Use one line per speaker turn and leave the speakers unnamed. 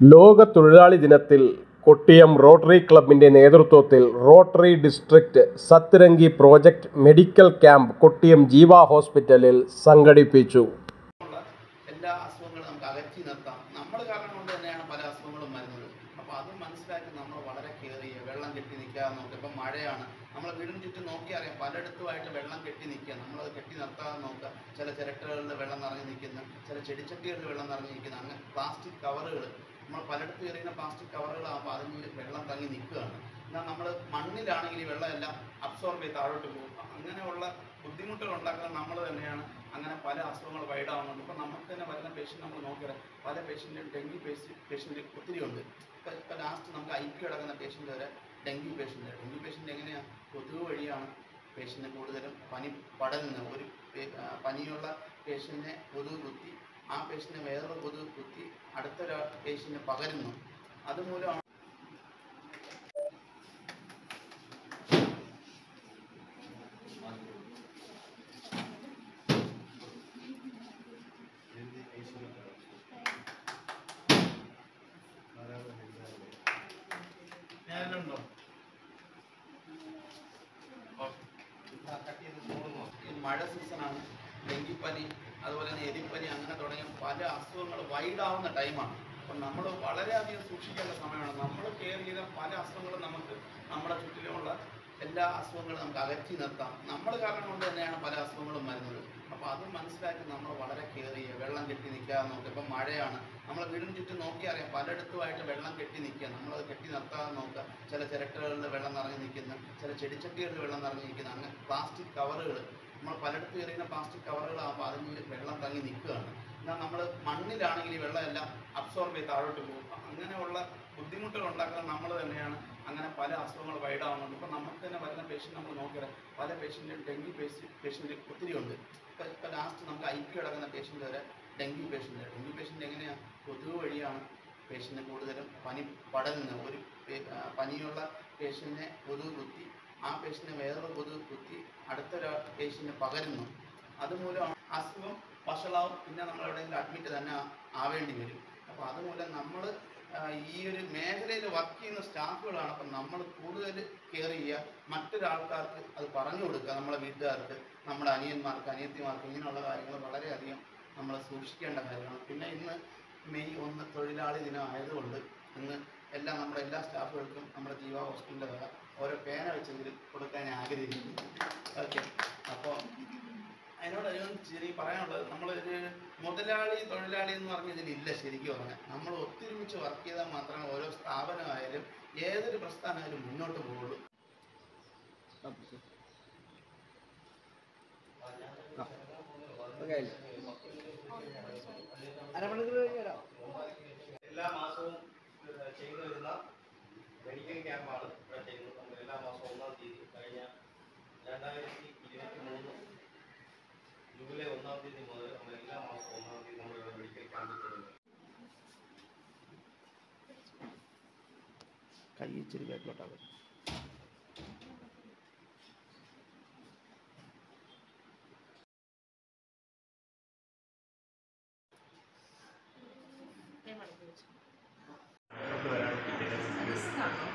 ലോക തൊഴിലാളി ദിനത്തിൽ കൊട്ടിയം റോട്ടറി ക്ലബിന്റെ നേതൃത്വത്തിൽ Rotary district Satrangi project medical camp Kottiyam Jeeva ഹോസ്പിറ്റലിൽ സംഘടിപ്പിച്ചു.
എല്ലാ നമുക്ക് അകറ്റി നമ്മൾ കാരണം കൊണ്ട് തന്നെയാണ് പല അപ്പോൾ മനസ്സിലാക്കി നമ്മൾ വളരെ വെള്ളം കെട്ടി നമ്മൾ വെള്ളം കെട്ടി കെട്ടി ചില ചിരട്ടകളിൽ വെള്ളം നിറഞ്ഞു നിൽക്കുന്നു. ചില ചെടിച്ചട്ടികളിൽ വെള്ളം നിറഞ്ഞു നിൽക്കുന്നു. അങ്ങനെ പ്ലാസ്റ്റിക് കവറുകൾ നമ്മൾ പലയിടത്തും എറിയുന്ന പ്ലാസ്റ്റിക് കവറുകളാകുമ്പോൾ അതിന് വെള്ളം തങ്ങി നിൽക്കുകയാണ്. എന്നാൽ നമ്മൾ മണ്ണിലാണെങ്കിൽ ഈ വെള്ളമെല്ലാം അബ്സോർബ് ചെയ്ത് താഴോട്ട് പോകും. അങ്ങനെയുള്ള ബുദ്ധിമുട്ടുകൾ ഉണ്ടാക്കുന്നത് നമ്മൾ തന്നെയാണ് അങ്ങനെ പല അസുഖങ്ങൾ വൈഡാവുന്നുണ്ട് ഇപ്പം നമുക്ക് തന്നെ വരുന്ന പേഷ്യന്റ് നമ്മൾ നോക്കിയാൽ പല പേഷ്യന്റും ഡെങ്കി പേഷ്യൻ പേഷ്യന്റ് ഒത്തിരി ഉണ്ട്. ഇപ്പം ഇപ്പം ലാസ്റ്റ് നമുക്ക് ഐ പി കിടക്കുന്ന പേഷ്യന്റ് വരെ ഡെങ്കി പേഷ്യന്റ് ഡെങ്കി പേഷ്യന്റ് എങ്ങനെയാണ് കൊതുക് വഴിയാണ് പേഷ്യന്റ് കൂടുതലും പനി പടരുന്നത്. ഒരു ആ, പനിയുള്ള പേഷ്യന്റിനെ കൊതുക് കുത്തി ആ പേഷ്യന് വേറൊരു കൊതുക് കുത്തി അടുത്തൊരു പേഷ്യന് പകരുന്നു. അതുമൂലം ഞാനുണ്ടോ? സീസൺ മഴ സീസണാണ് ഡെങ്കിപ്പനി അതുപോലെ തന്നെ എലിപ്പനി അങ്ങനെ തുടങ്ങിയ പല അസുഖങ്ങൾ വൈഡാവുന്ന ടൈമാണ് അപ്പം നമ്മൾ വളരെയധികം സൂക്ഷിക്കേണ്ട സമയമാണ്. നമ്മൾ കെയർ ചെയ്ത പല അസുഖങ്ങളും നമുക്ക് നമ്മുടെ ചുറ്റിലുമുള്ള എല്ലാ അസുഖങ്ങളും നമുക്ക് അകറ്റി നിർത്താം. നമ്മൾ കാരണം കൊണ്ട് തന്നെയാണ് പല അസുഖങ്ങളും വരുന്നത്. അപ്പോൾ അത് മനസ്സിലാക്കി നമ്മൾ വളരെ കെയർ ചെയ്യുക. വെള്ളം കെട്ടി നിൽക്കാതെ നോക്കുക. ഇപ്പം മഴയാണ്. നമ്മൾ വീടിന് ചുറ്റും നോക്കി അറിയാം. പലയിടത്തുമായിട്ട് വെള്ളം കെട്ടി നിൽക്കുക. നമ്മളത് കെട്ടി നിർത്താതെ നോക്കുക. ചില ചിരട്ടകളിൽ വെള്ളം നിറഞ്ഞു നിൽക്കുന്ന. ചില ചെടിച്ചട്ടികളിൽ വെള്ളം നിറഞ്ഞു നിൽക്കുന്ന. അങ്ങനെ പ്ലാസ്റ്റിക് കവറുകൾ നമ്മൾ പലയിടത്തും എറിയുന്ന പ്ലാസ്റ്റിക് കവറുകളാകുമ്പോൾ അതിന് വെള്ളം തങ്ങി നിൽക്കുകയാണ്. എന്നാൽ നമ്മൾ മണ്ണിലാണെങ്കിൽ ഈ വെള്ളമെല്ലാം അബ്സോർബ് ചെയ്ത് താഴോട്ട് പോകും. അങ്ങനെയുള്ള ബുദ്ധിമുട്ടുകൾ ഉണ്ടാക്കുന്നത് നമ്മൾ തന്നെയാണ് അങ്ങനെ പല അസുഖങ്ങൾ വൈഡാവുന്നുണ്ട്. ഇപ്പം നമുക്ക് തന്നെ വരുന്ന പേഷ്യന്റ് നമ്മൾ നോക്കിയാൽ പല പേഷ്യന്റും ഡെങ്കി പേഷ്യന്റ് ഒത്തിരി ഉണ്ട്. ഇപ്പം ഇപ്പോൾ ലാസ്റ്റ് നമുക്ക് ഐ പി കിടക്കുന്ന പേഷ്യന്റ് വരെ ഡെങ്കി പേഷ്യന്റ് ഡെങ്കി പേഷ്യന്റ് എങ്ങനെയാണ് കൊതുക് വഴിയാണ് പേഷ്യന്റ് കൂടുതലും പനി പടരുന്നത്. ഒരു ആ, പനിയുള്ള പേഷ്യന്റിനെ കൊതുക് കുത്തി ആ പേഷ്യന്റെ വേറൊരു കൊതുക് കുത്തി അടുത്തൊരു പേഷ്യന്റിന് പകരുന്നു. അതുമൂലം അസുഖം വഷളാവും പിന്നെ നമ്മൾ എവിടെയെങ്കിലും അഡ്മിറ്റ് തന്നെ ആവേണ്ടി വരും. അപ്പോൾ അതുമൂലം നമ്മൾ ഈ ഒരു മേഖലയിൽ വർക്ക് ചെയ്യുന്ന സ്റ്റാഫുകളാണ് അപ്പം നമ്മൾ കൂടുതൽ കെയർ ചെയ്യുക. മറ്റൊരാൾക്കാർക്ക് അത് പറഞ്ഞു കൊടുക്കുക. നമ്മളെ വീട്ടുകാർക്ക് നമ്മുടെ അനിയന്മാർക്ക് അനിയത്തിമാർക്ക് ഇങ്ങനെയുള്ള കാര്യങ്ങൾ വളരെയധികം നമ്മൾ സൂക്ഷിക്കേണ്ട കാര്യമാണ്. പിന്നെ ഇന്ന് മെയ് ഒന്ന് തൊഴിലാളി ദിനം ആയതുകൊണ്ട് ഇന്ന് എല്ലാ നമ്മുടെ എല്ലാ സ്റ്റാഫുകൾക്കും നമ്മുടെ ജീവ ഹോസ്പിറ്റലിന്റെ ഓരോ പേന വെച്ചെങ്കിലും കൊടുക്കാൻ ഞാൻ ആഗ്രഹിക്കുന്നു. ഓക്കെ. അപ്പോൾ അതിനോടനുബന്ധിച്ച് ശരി പറയാനുള്ളത് നമ്മളൊരു മുതലാളി തൊഴിലാളി എന്ന് പറഞ്ഞ ഇതിലില്ല ശരിക്കും പറഞ്ഞാൽ. നമ്മൾ ഒത്തൊരുമിച്ച് വർക്ക് ചെയ്താൽ മാത്രമേ ഓരോ സ്ഥാപനമായാലും ഏതൊരു പ്രസ്ഥാനമായാലും മുന്നോട്ട് പോകുള്ളൂ
എല്ലാ തീയതി മുതൽ നമ്മൾ എല്ലാ മാസവും ഒന്നാം തീയതി നമ്മൾ ഇവിടെ മെഡിക്കൽ ക്യാമ്പിൽ തുടങ്ങും
കൈ ഇച്ചിരി ബാക്കിലോട്ടാകും വരാൻ